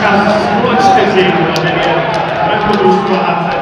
czas společně z jejich vedení Radko Družkováce,